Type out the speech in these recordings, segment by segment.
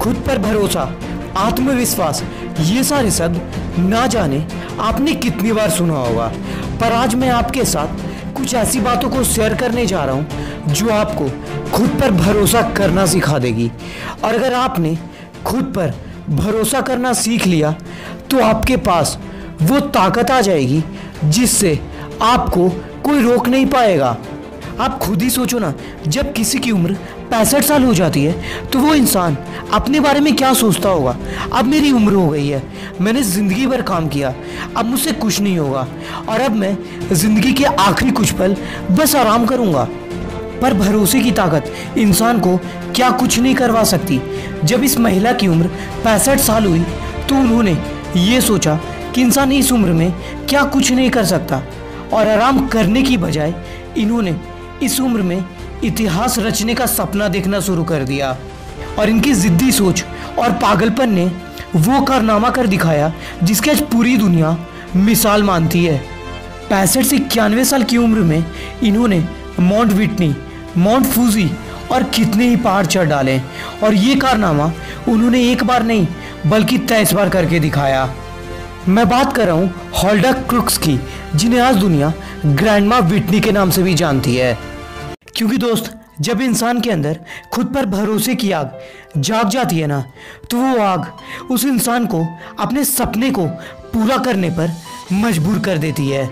खुद पर भरोसा, आत्मविश्वास, ये सारे शब्द ना जाने आपने कितनी बार सुना होगा। पर आज मैं आपके साथ कुछ ऐसी बातों को शेयर करने जा रहा हूँ जो आपको खुद पर भरोसा करना सिखा देगी। और अगर आपने खुद पर भरोसा करना सीख लिया तो आपके पास वो ताकत आ जाएगी जिससे आपको कोई रोक नहीं पाएगा। आप खुद ही सोचो ना, जब किसी की उम्र पैंसठ साल हो जाती है तो वो इंसान अपने बारे में क्या सोचता होगा? अब मेरी उम्र हो गई है, मैंने ज़िंदगी भर काम किया, अब मुझसे कुछ नहीं होगा, और अब मैं ज़िंदगी के आखिरी कुछ पल बस आराम करूँगा। पर भरोसे की ताकत इंसान को क्या कुछ नहीं करवा सकती। जब इस महिला की उम्र पैंसठ साल हुई तो उन्होंने ये सोचा कि इंसान इस उम्र में क्या कुछ नहीं कर सकता, और आराम करने की बजाय इन्होंने इस उम्र में इतिहास रचने का सपना देखना शुरू कर दिया और इनकी जिद्दी सोच और पागलपन ने वो कारनामा कर दिखाया जिसके आज पूरी दुनिया मिसाल मानती है। पैंसठ से इक्यानवे साल की उम्र में इन्होंने माउंट विटनी, माउंट फूजी और कितने ही पहाड़ चढ़ डाले और ये कारनामा उन्होंने एक बार नहीं, बल्कि तेईस बार करके दिखाया। मैं बात कर रहा हूँ हॉल्डा क्रुक्स की, जिन्हें आज दुनिया ग्रैंडमा विटनी के नाम से भी जानती है। क्योंकि दोस्त, जब इंसान के अंदर खुद पर भरोसे की आग जाग जाती है ना तो वो आग उस इंसान को, अपने सपने को पूरा करने पर मजबूर कर देती है।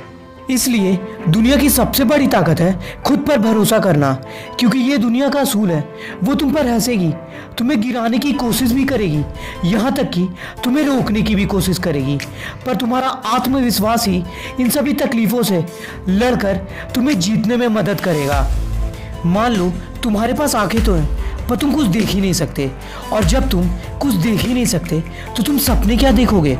इसलिए दुनिया की सबसे बड़ी ताकत है खुद पर भरोसा करना, क्योंकि ये दुनिया का असूल है। वो तुम पर हंसेगी, तुम्हें गिराने की कोशिश भी करेगी, यहाँ तक कि तुम्हें रोकने की भी कोशिश करेगी। पर तुम्हारा आत्मविश्वास ही इन सभी तकलीफ़ों से लड़कर तुम्हें जीतने में मदद करेगा। मान लो तुम्हारे पास आँखें तो हैं, पर तुम कुछ देख ही नहीं सकते। और जब तुम कुछ देख ही नहीं सकते तो तुम सपने क्या देखोगे?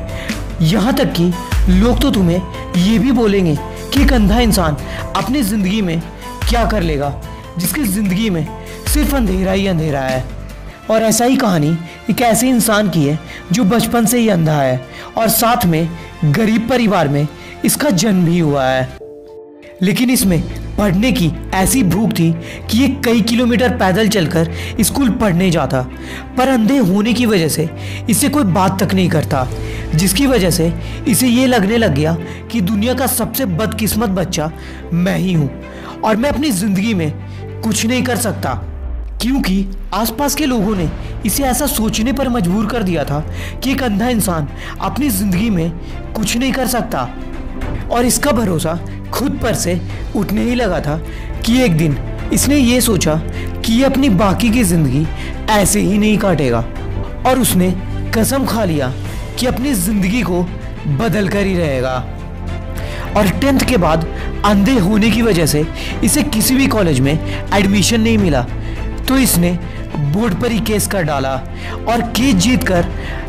यहाँ तक कि लोग तो तुम्हें ये भी बोलेंगे कि एक अंधा इंसान अपनी ज़िंदगी में क्या कर लेगा, जिसकी ज़िंदगी में सिर्फ़ अंधेरा ही अंधेरा है। और ऐसा ही कहानी एक ऐसे इंसान की है, जो बचपन से ही अंधा है, और साथ में गरीब परिवार में इसका जन्म भी हुआ है। लेकिन इसमें पढ़ने की ऐसी भूख थी कि ये कई किलोमीटर पैदल चलकर स्कूल पढ़ने जाता, पर अंधे होने की वजह से इसे कोई बात तक नहीं करता, जिसकी वजह से इसे ये लगने लग गया कि दुनिया का सबसे बदकिस्मत बच्चा मैं ही हूँ और मैं अपनी ज़िंदगी में कुछ नहीं कर सकता। क्योंकि आसपास के लोगों ने इसे ऐसा सोचने पर मजबूर कर दिया था कि एक अंधा इंसान अपनी ज़िंदगी में कुछ नहीं कर सकता। और इसका भरोसा खुद पर से उठने ही लगा था कि एक दिन इसने ये सोचा कि अपनी बाकी की ज़िंदगी ऐसे ही नहीं काटेगा। और उसने कसम खा लिया कि अपनी ज़िंदगी को बदल कर ही रहेगा। और टेंथ के बाद अंधे होने की वजह से इसे किसी भी कॉलेज में एडमिशन नहीं मिला। तो इसने बोर्ड पर ही केस कर डाला और केस जीत कर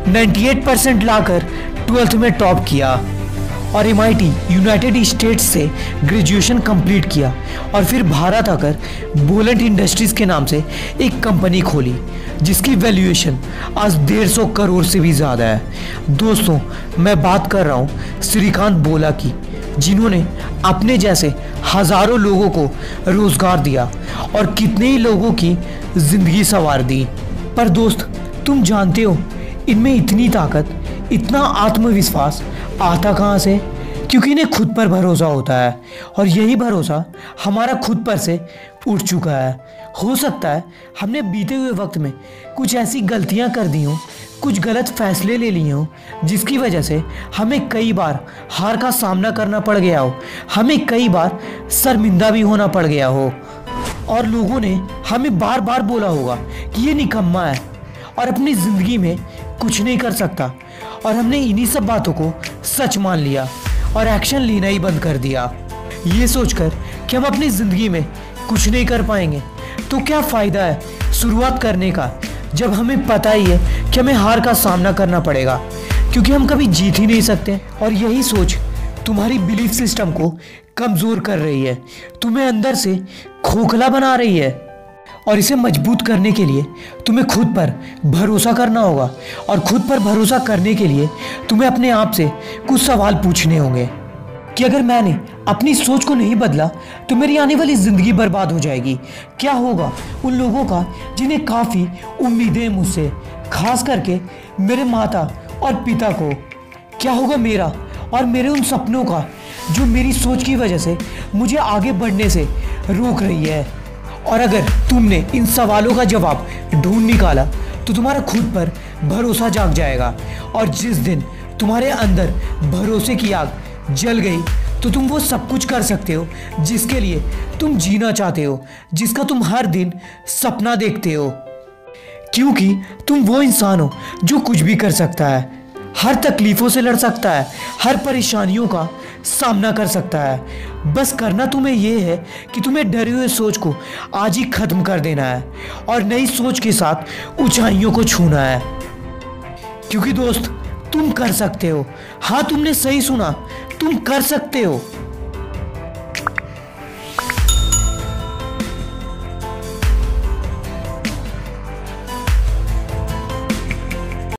98 परसेंट लाकर ट्वेल्थ में टॉप किया। और एम यूनाइटेड स्टेट्स से ग्रेजुएशन कंप्लीट किया और फिर भारत आकर बोलेंट इंडस्ट्रीज़ के नाम से एक कंपनी खोली, जिसकी वैल्यूएशन आज डेढ़ सौ करोड़ से भी ज़्यादा है। दोस्तों, मैं बात कर रहा हूँ श्रीकांत बोला की, जिन्होंने अपने जैसे हज़ारों लोगों को रोज़गार दिया और कितने ही लोगों की ज़िंदगी संवार दी। पर दोस्त, तुम जानते हो, इनमें इतनी ताकत, इतना आत्मविश्वास आता कहाँ से? क्योंकि इन्हें खुद पर भरोसा होता है। और यही भरोसा हमारा खुद पर से उठ चुका है। हो सकता है हमने बीते हुए वक्त में कुछ ऐसी गलतियाँ कर दी हों, कुछ गलत फैसले ले लिए हों, जिसकी वजह से हमें कई बार हार का सामना करना पड़ गया हो, हमें कई बार शर्मिंदा भी होना पड़ गया हो। और लोगों ने हमें बार बार बोला होगा कि ये निकम्मा है और अपनी ज़िंदगी में कुछ नहीं कर सकता। और हमने इन्हीं सब बातों को सच मान लिया और एक्शन लेना ही बंद कर दिया। ये सोचकर कि हम अपनी ज़िंदगी में कुछ नहीं कर पाएँगे तो क्या फ़ायदा है शुरुआत करने का, जब हमें पता ही है कि हमें हार का सामना करना पड़ेगा। क्योंकि हम कभी जीत ही नहीं सकते और यही सोच तुम्हारी बिलीफ सिस्टम को कमज़ोर कर रही है। तुम्हें अंदर से खोखला बना रही है। और इसे मज़बूत करने के लिए तुम्हें खुद पर भरोसा करना होगा। और खुद पर भरोसा करने के लिए तुम्हें अपने आप से कुछ सवाल पूछने होंगे कि अगर मैंने अपनी सोच को नहीं बदला तो मेरी आने वाली ज़िंदगी बर्बाद हो जाएगी। क्या होगा उन लोगों का जिन्हें काफ़ी उम्मीदें मुझसे, खास करके मेरे माता और पिता को। क्या होगा मेरा और मेरे उन सपनों का जो मेरी सोच की वजह से मुझे आगे बढ़ने से रोक रही है? और अगर तुमने इन सवालों का जवाब ढूंढ निकाला तो तुम्हारा खुद पर भरोसा जाग जाएगा। और जिस दिन तुम्हारे अंदर भरोसे की आग जल गई तो तुम वो सब कुछ कर सकते हो जिसके लिए तुम जीना चाहते हो, जिसका तुम हर दिन सपना देखते हो। क्योंकि तुम वो इंसान हो जो कुछ भी कर सकता है। हर तकलीफ़ों से लड़ सकता है, हर परेशानियों का सामना कर सकता है। बस करना तुम्हें यह है कि तुम्हें डरे हुए सोच को आज ही ख़त्म कर देना है और नई सोच के साथ ऊंचाइयों को छूना है। क्योंकि दोस्त, तुम कर सकते हो। हाँ तुमने सही सुना। तुम कर सकते हो।